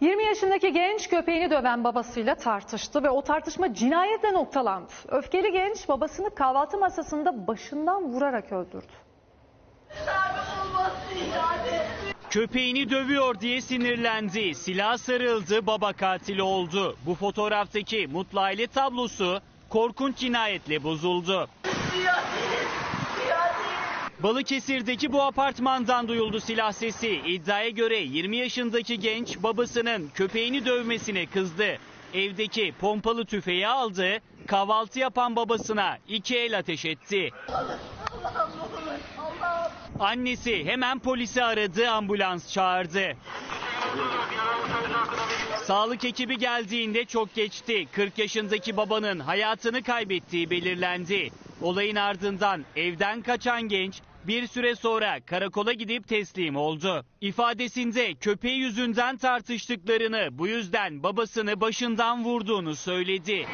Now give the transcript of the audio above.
20 yaşındaki genç köpeğini döven babasıyla tartıştı ve o tartışma cinayetle noktalandı. Öfkeli genç babasını kahvaltı masasında başından vurarak öldürdü. Köpeğini dövüyor diye sinirlendi. Silah sarıldı, baba katili oldu. Bu fotoğraftaki mutlu aile tablosu korkunç cinayetle bozuldu. Balıkesir'deki bu apartmandan duyuldu silah sesi. İddiaya göre 20 yaşındaki genç babasının köpeğini dövmesine kızdı. Evdeki pompalı tüfeği aldı, kahvaltı yapan babasına iki el ateş etti. Annesi hemen polisi aradı, ambulans çağırdı. Sağlık ekibi geldiğinde çok geçti. 40 yaşındaki babanın hayatını kaybettiği belirlendi. Olayın ardından evden kaçan genç bir süre sonra karakola gidip teslim oldu. İfadesinde köpeği yüzünden tartıştıklarını, bu yüzden babasını başından vurduğunu söyledi.